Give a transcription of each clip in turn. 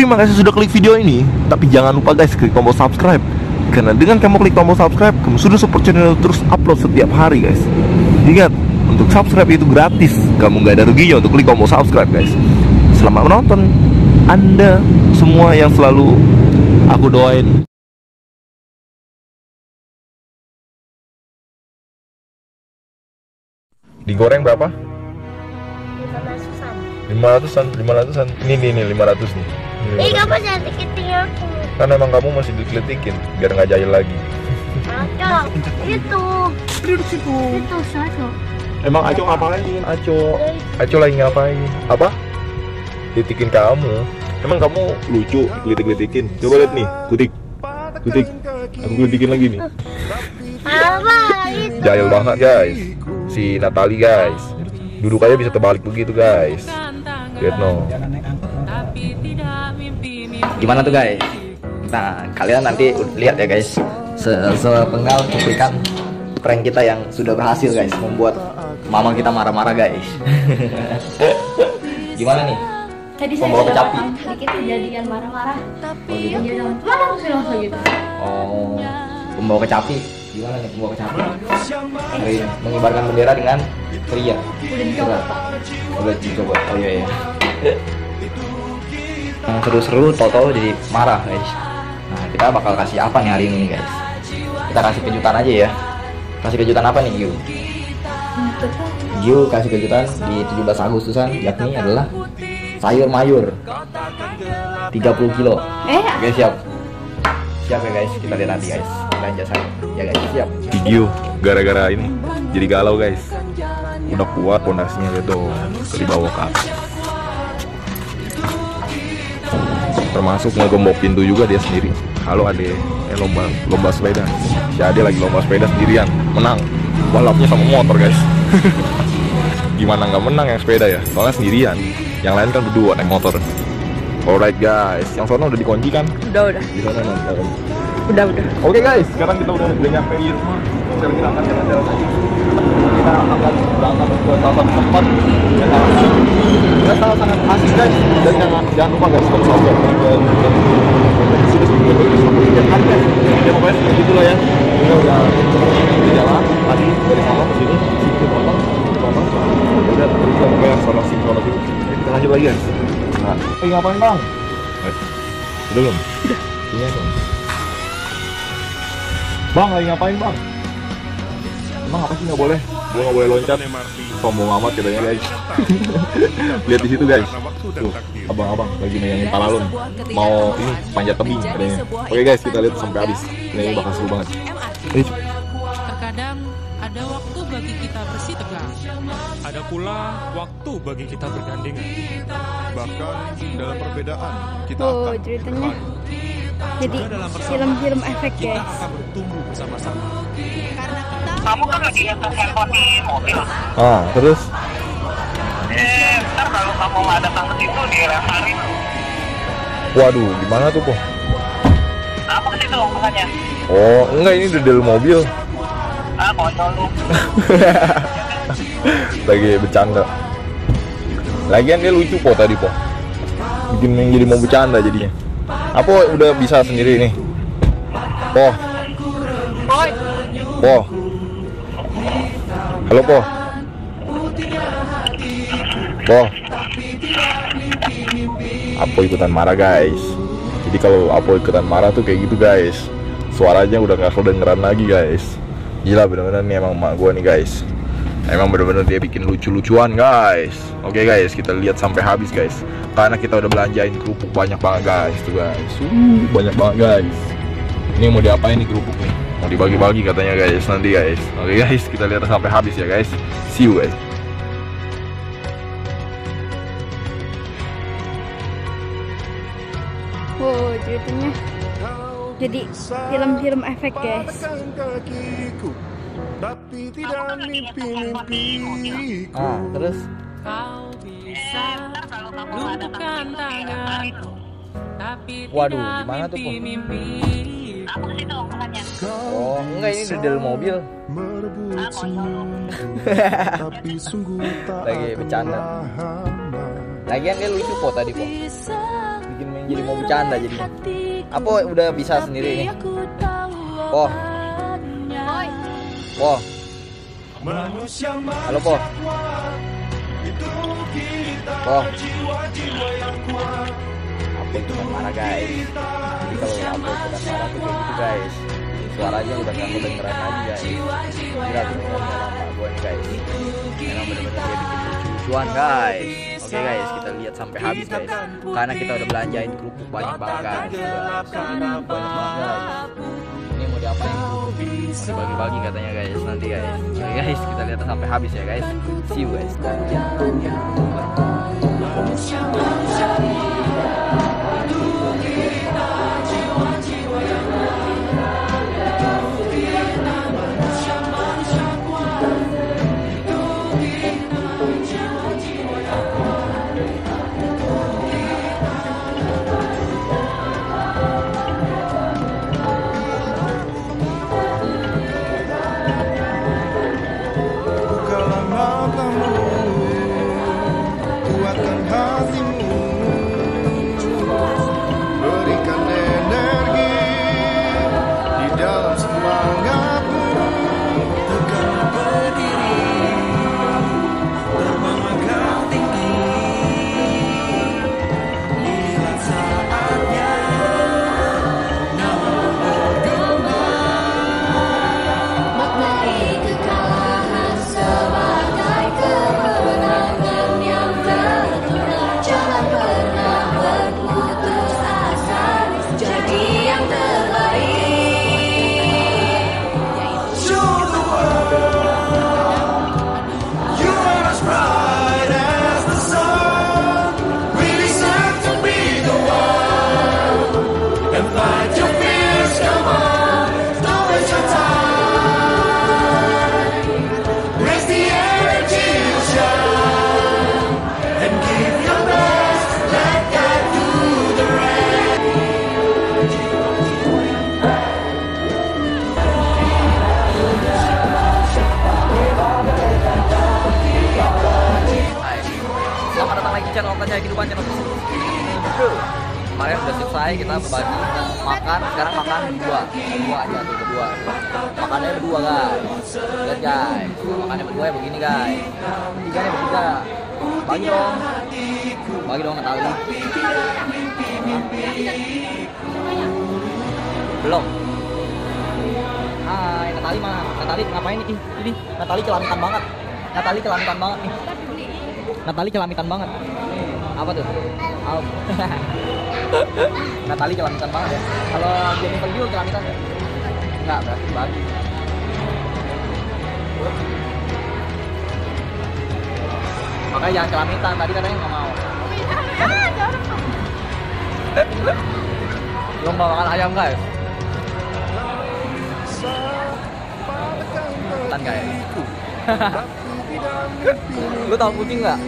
Terima kasih sudah klik video ini, tapi jangan lupa guys klik tombol subscribe. Karena dengan kamu klik tombol subscribe, kamu sudah support channel terus upload setiap hari guys. Ingat, untuk subscribe itu gratis. Kamu nggak ada ruginya untuk klik tombol subscribe guys. Selamat menonton. Anda semua yang selalu aku doain. Digoreng berapa? lima ratusan 500-an, 500-an. Ini nih nih 500 nih. Ini ih 500. kamu jangan tikitin aku Kan emang kamu masih dikelitikin biar nggak jahil lagi. Acok itu Duduk situ. itu satu Emang Aco ngapain? Aco, Aco lagi ngapain? Apa? Kritikin kamu. Emang kamu lucu gelitik-gelitikin? Coba lihat nih, kutik, kutik. Aku gelitikin lagi nih. apa itu Jahil banget guys. Si Natali guys. Duduk aja bisa terbalik begitu guys. Lihat no. Gimana tuh guys? Nah, kalian nanti lihat ya guys. Se- Sepenggal cuplikan prank kita yang sudah berhasil guys membuat mama kita marah-marah guys. Gimana nih? Tadi Pembawa kecapi. dikit kejadian marah-marah. Oh, gitu. Dia bilang, mana aku gitu. Oh, pembawa kecapi. Gimana nih pembawa kecapi? Hari mengibarkan bendera dengan ceria. Udah dicoba. Udah dicoba. Oh iya iya. Yang seru-seru tau-tau jadi marah guys. Nah kita bakal kasih apa nih hari ini guys? Kita kasih kejutan aja ya. Kasih kejutan apa nih Gyu? Gyu kasih kejutan di 17 Agustusan yakni adalah sayur mayur 30 kilo. Eh, Oke siap. Siap ya guys, kita lihat nanti guys. Belanja sayur. Ya guys, siap. Gigio gara-gara ini jadi galau guys. Udah kuat pondasinya gitu dari bawah ke atas. Termasuk ngegembok pintu juga dia sendiri. Halo ade, eh lomba lomba sepeda. Si ade lagi lomba sepeda sendirian, menang. Balapnya sama motor guys. Gimana nggak menang yang sepeda ya? Soalnya sendirian. Yang lain kan berdua naik motor. Alright guys, yang sono udah dikunci kan? Udah, udah, Di sana nanti udah, udah. Oke guys, sekarang kita udah udah nyampe di rumah. Sekarang kita akan jalan-jalan lagi. Kita akan berangkat ke salah satu tempat yang sangat kita sangat sangat asik guys. Dan jangan jangan lupa guys kalau subscribe dan sudah sudah guys. Ya pokoknya seperti itulah ya. Kita udah di jalan tadi dari ke sini. Udah terus kita pokoknya sini. Kita lanjut lagi guys. Nah, eh ngapain bang? Eh, belum? Iya dong. Bang lagi ngapain bang? Emang apa sih nggak boleh? Gua nggak boleh loncat. Sombong amat katanya guys. Lihat di situ guys. Tuh, abang-abang lagi megangin paralon. Mau ini panjat tebing katanya. Oke guys, kita lihat sampai habis. Ini bakal seru banget. Eh, Terkadang ada waktu bagi kita bersih tegang. Ada pula waktu bagi kita bergandengan. Bahkan dalam perbedaan kita Oh, akan ceritanya. Jadi film-film efek kita guys. akan bertumbuh bersama-sama. Kamu kan lagi nyetel handphone di mobil. ah terus Eh, ntar kalau kamu nggak datang ke situ dilemparin. waduh gimana tuh po? Apa ke situ makanya? Oh enggak ini di dalam mobil Ah, konyol lu. lagi bercanda. Lagian dia lucu po tadi po. Bikin yang jadi mau bercanda jadinya. Apa udah bisa sendiri nih? Po. Po. Halo po. Po. Apo ikutan marah guys. Jadi kalau Apo ikutan marah tuh kayak gitu guys. Suaranya udah nggak kedengeran lagi guys. Gila bener-bener nih emang mak gua nih guys. Emang bener-bener dia bikin lucu-lucuan guys Oke guys kita lihat sampai habis guys Karena kita udah belanjain kerupuk banyak banget guys Tuh guys uh, Banyak banget guys Ini mau diapain nih kerupuk nih Mau dibagi-bagi katanya guys nanti guys Oke guys kita lihat sampai habis ya guys See you guys Oh, ceritanya. Jadi film-film efek guys. tapi tidak mimpi-mimpiku. Ah, terus Kau bisa dilemparin. tanganku, tapi Waduh, tidak gimana tuh, Po? mimpi-mimpi. Apa ke situ makanya? Oh, enggak ini di dalam mobil. Merebut senyum, tapi sungguh tak Lagi bercanda. Lagian dia lucu po tadi po. Bikin main jadi mau bercanda jadi. Apa udah bisa sendiri nih? Po. Po. Halo Po. Po. Kan marah guys? Jadi kalau apa itu kan marah tuh kayak gitu guys. Suaranya udah gak kedengeran lagi guys. Gila tuh lama gue nih guys. Memang bener-bener dia bikin lucu-lucuan guys. Oke guys, kita lihat sampai habis guys. Karena kita udah belanjain kerupuk banyak banget guys. Udah banyak banget guys. Ini mau diapain? Mau dibagi-bagi katanya guys nanti guys. Oke guys, kita lihat sampai habis ya guys. See you guys. eternidade onde Channel Cahaya Kehidupan channel. Kemarin udah selesai kita bagi makan, sekarang makan berdua Berdua aja tuh, berdua Makannya berdua guys. Lihat guys, makannya berdua ya begini guys. Tiga nih bertiga. Bagi dong. Bagi dong Natali. Belum. Hai, Natali mana? Natali ngapain nih? Ih, Ini, Natali celamitan banget. Natali celamitan banget nih. Natali celamitan banget. Apa tuh? Apa? Natali celamitan banget ya. Kalau Jennifer Liu celamitan ya? Enggak, berarti bagi. Makanya jangan celamitan, tadi katanya nggak mau. Lomba makan ayam guys. Tan guys. Lu tahu kucing nggak?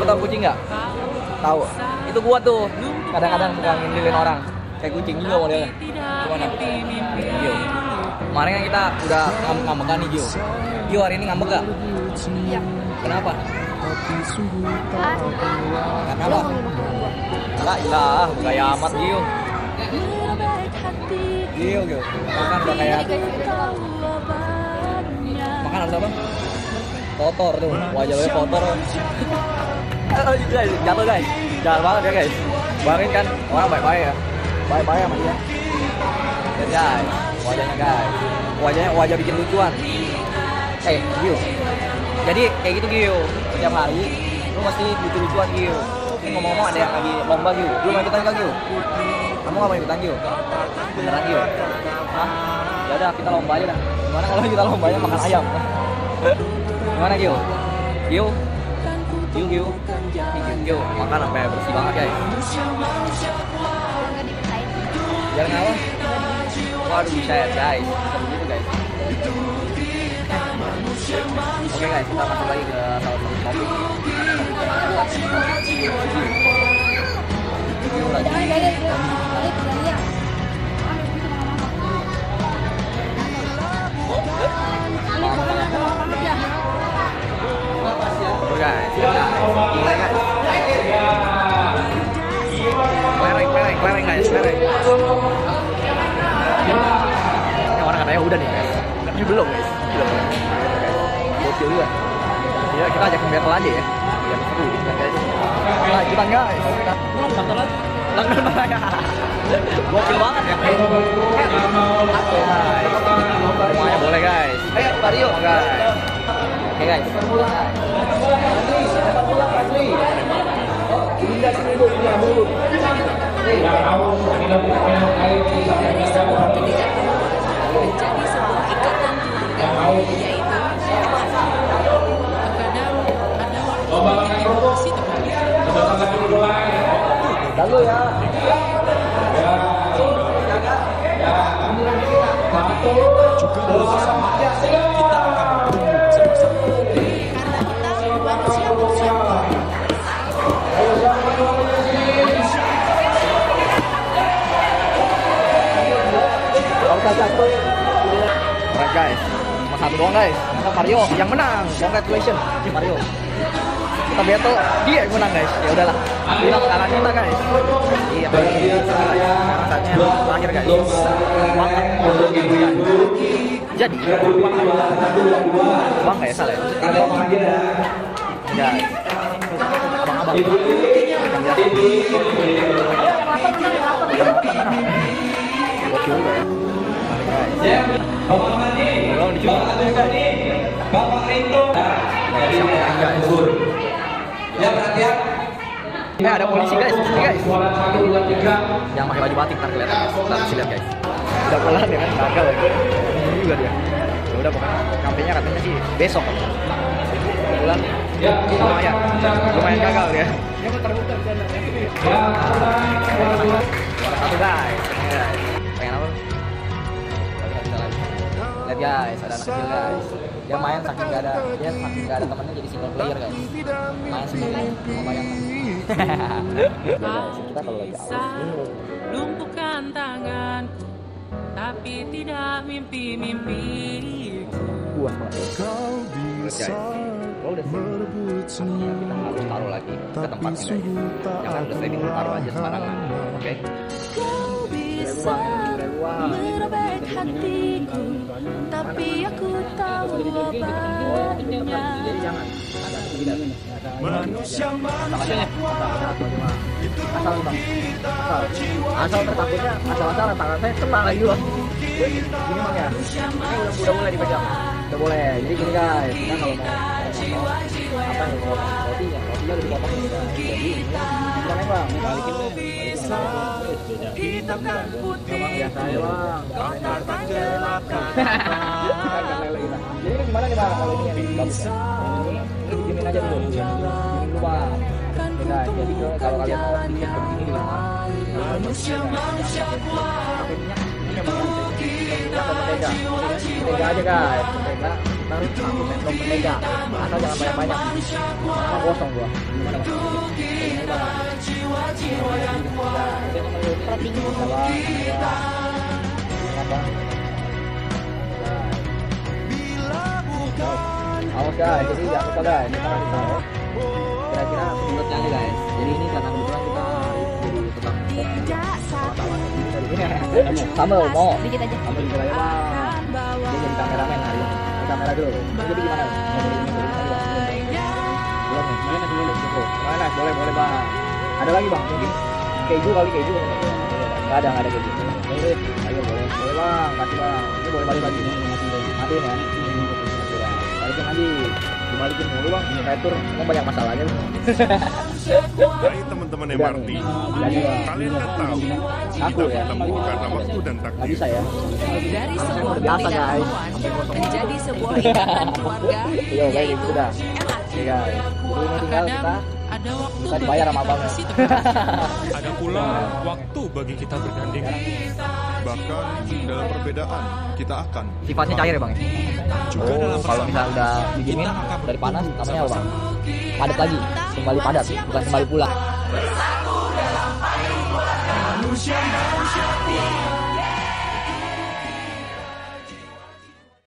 Lu tahu kucing nggak? Tahu. Itu gua tuh. Kadang-kadang suka ngintilin orang. Kayak kucing juga modelnya. Gimana? Gio. Kemarin kan kita udah ngam- ngambekan nih Gio. Gio hari ini ngambek gak? Iya. Kenapa? Kenapa? Enggak, enggak, gaya amat Gio. Gio, Gio. Makan udah kayak makan harus apa? Kotor tuh, wajah lo kotor. Eh, guys, jatuh guys, jangan banget ya guys. Kemarin kan orang baik-baik ya, baik-baik sama dia. Lihat guys, wajahnya guys, wajahnya wajah bikin lucuan. Eh, Gio. Jadi kayak gitu Gio, setiap hari lu mesti lucu-lucuan Gio. Ngomong-ngomong ada yang lagi lomba Gio. Lu mau ikutan gak Gio? Kamu gak mau ikutan Gio? Beneran Gio? Hah? Ya udah kita lomba aja dah. Gimana kalau kita lombanya makan ayam? Gimana Gio? Gio? Gio, Gio? Gio, Gio, makan sampai bersih banget guys. Jangan apa? Waduh, saya guys, bisa begitu guys. Oke guys, kita masuk lagi ke salah satu topik. Gio lagi. Guys lereng ini orang katanya udah nih guys. Ini belum guys. Belum. Bocil juga. Ya kita ajakin battle aja ya. Biar seru kan guys. Nah ikutan guys belum battle lagi ya. Gokil banget ya. Semuanya boleh guys. Ayo Mario. Guys. Oke guys menjadi sebuah ikatan keluarga Satu doang guys. Masa Mario yang menang. Congratulations Mario. Kita battle dia yang menang guys. Ya udahlah. Bilang kalah kita guys. Iya guys sekarang saatnya terakhir guys. Jadi bang ya salah ya? Guys. Abang-abang. Eh ada polisi guys, ini guys. Yang pakai baju batik ntar kelihatan guys. Ntar kasih lihat guys. Udah pelan ya kan, gagal ya. Ini juga dia. Ya udah pokoknya kampenya katanya sih besok. Bulan lumayan, lumayan gagal ya. Satu guys, Ya. pengen apa? Tapi nggak bisa lagi. Lihat guys, ada anak kecil guys. Dia main saking gak ada, dia saking gak ada temannya jadi single player guys. Main sendiri, mau bayangkan. Ya, kita kalau lagi Bisa lumpuhkan tanganku, tapi tidak mimpi-mimpiku. udah siap, artinya kita harus taruh lagi ke. Jangan udah ready taruh aja sembarangan. Oke? kau bisa merobek hatiku tapi aku tahu obatnya Jangan. Manusia Masalahnya asal asal asal tertakutnya asal asal tangan saya kena lagi loh gini bang ya ini udah, udah boleh dipegang udah boleh jadi gini guys kita kalau mau apa nih ya rotinya udah dipotong jadi gimana bang balikin deh balikin aja bang biasa aja bang jadi ini gimana nih bang kalau ini yang bagus ya didiemin aja dulu bang ya guys jadi kalau kalian mau bikin begini di rumah manusia manusia yang bang minyak atau mentega aja guys mentega taruh sendok mentega asal jangan banyak banyak karena gosong gua bang protein apa guys, jadi jangan lupa guys, kita kasih tahu kira-kira menurutnya aja guys. Jadi ini karena kebetulan kita jadi tukang ini sambal mau Dikit aja. juga ya bang. Dia jadi kameramen hari ini. Ini kamera dulu. Ini jadi gimana? Ini. Belum. Mana dulu dulu. Mana boleh boleh bang. Ada lagi bang mungkin keju kali keju. Gak ada nggak ada keju. Boleh, ayo boleh boleh bang kasih bang. Ini boleh balik lagi. Matiin ya. Balikin lagi. Dibalikin mulu bang. Ini retur. Emang banyak masalahnya. Hai teman-teman MRT, kalian kan tahu Aku kita ya. bertemu karena waktu dan takdir. bisa ya. dari sebuah biasa guys. menjadi sebuah ikatan keluarga Iya baik itu sudah. Iya ini tinggal kita ada waktu kita dibayar sama abang. Ada pula waktu bagi kita bergandeng. Bahkan dalam perbedaan kita akan Sifatnya cair ya bang. juga Oh, dalam kalau misalnya udah didiemin dari panas namanya apa bang? Padat lagi, kembali padat, bukan kembali pulang. manusia